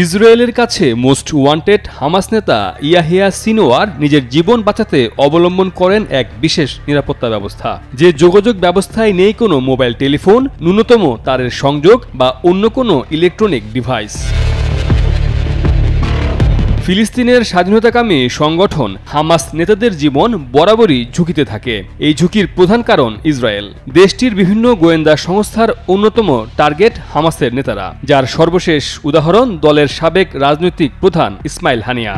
ইসরায়েলের কাছে most wanted Hamas নেতা ইয়াহিয়া সিনোয়ার নিজের জীবন বাঁচাতে অবলম্বন করেন এক বিশেষ নিরাপত্তা ব্যবস্থা। যে যোগাযোগ ব্যবস্থায় নেই কোনো মোবাইল টেলিফোন, ন্যূনতম তারের সংযোগ বা অন্য কোনো ইলেকট্রনিক ডিভাইস। ফিলিস্তিনের স্বাধীনতাকামী সংগঠন হামাস নেতাদের জীবন বরাবরই ঝুঁকিতে থাকে। এই ঝুঁকির প্রধান কারণ ইসরায়েল। দেশটির বিভিন্ন গোয়েন্দা সংস্থার অন্যতম টার্গেট হামাসের নেতারা, যার সর্বশেষ উদাহরণ দলের সাবেক রাজনৈতিক প্রধান ইসমাইল হানিয়া।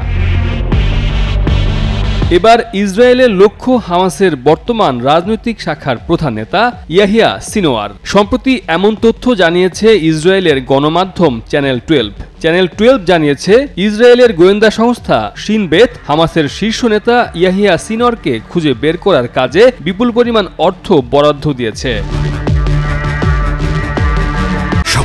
এবার ইসরায়েলের লক্ষ্য হামাসের বর্তমান রাজনৈতিক শাখার প্রধান নেতা ইয়াহিয়া সিনোয়ার। সম্প্রতি এমন তথ্য জানিয়েছে ইসরায়েলের গণমাধ্যম চ্যানেল টুয়েলভ। চ্যানেল টুয়েলভ জানিয়েছে, ইসরায়েলের গোয়েন্দা সংস্থা সিনবেত হামাসের শীর্ষ নেতা ইয়াহিয়া সিনোয়ারকে খুঁজে বের করার কাজে বিপুল পরিমাণ অর্থ বরাদ্দ দিয়েছে।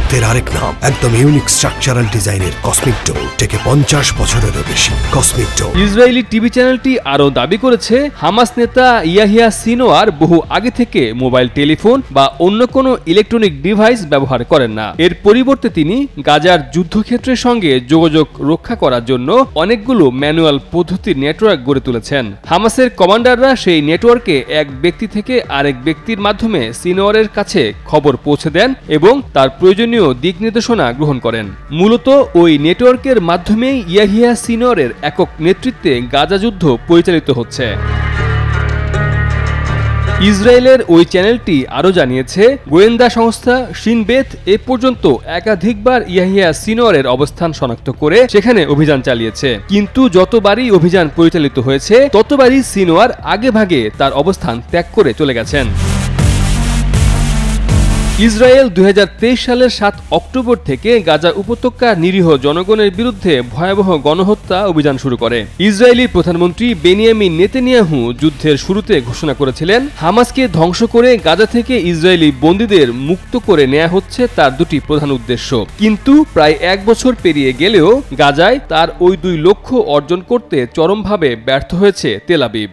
শব্দের আরেক নাম, একদম ইউনিক স্ট্রাকচারাল ডিজাইনের কসমিক ডো থেকে পঞ্চাশ বছরেরও বেশি। কসমিক ডো ইসরায়েলি টিভি চ্যানেলটি আরও দাবি করেছে, হামাস নেতা ইয়াহিয়া সিনোয়ার বহু আগে থেকে মোবাইল টেলিফোন বা অন্য কোনো ইলেকট্রনিক ডিভাইস ব্যবহার করেন না। এর পরিবর্তে তিনি গাজার যুদ্ধক্ষেত্রের সঙ্গে যোগাযোগ রক্ষা করার জন্য অনেকগুলো ম্যানুয়াল পদ্ধতির নেটওয়ার্ক গড়ে তুলেছেন। হামাসের কমান্ডাররা সেই নেটওয়ার্কে এক ব্যক্তি থেকে আরেক ব্যক্তির মাধ্যমে সিনোয়ারের কাছে খবর পৌঁছে দেন এবং তার প্রয়োজনীয় দিক নির্দেশনা গ্রহণ করেন। মূলত ওই নেটওয়ার্কের মাধ্যমেই ইয়াহিয়া সিনোয়ারের একক নেতৃত্বে গাজা যুদ্ধ পরিচালিত হচ্ছে। ইসরায়েলের ওই চ্যানেলটি আরও জানিয়েছে, গোয়েন্দা সংস্থা সিনবেথ এ পর্যন্ত একাধিকবার ইয়াহিয়া সিনোয়ারের অবস্থান শনাক্ত করে সেখানে অভিযান চালিয়েছে। কিন্তু যতবারই অভিযান পরিচালিত হয়েছে, ততবারই সিনোয়ার আগে ভাগে তার অবস্থান ত্যাগ করে চলে গেছেন। ইসরায়েল দুই হাজার তেইশ সালের সাত অক্টোবর থেকে গাজা উপত্যকার নিরীহ জনগণের বিরুদ্ধে ভয়াবহ গণহত্যা অভিযান শুরু করে। ইসরায়েলি প্রধানমন্ত্রী বেনিয়ামিন নেতেনিয়াহু যুদ্ধের শুরুতে ঘোষণা করেছিলেন, হামাসকে ধ্বংস করে গাজা থেকে ইসরায়েলি বন্দীদের মুক্ত করে নেওয়া হচ্ছে তার দুটি প্রধান উদ্দেশ্য। কিন্তু প্রায় এক বছর পেরিয়ে গেলেও গাজায় তার ওই দুই লক্ষ্য অর্জন করতে চরমভাবে ব্যর্থ হয়েছে তেলাবিব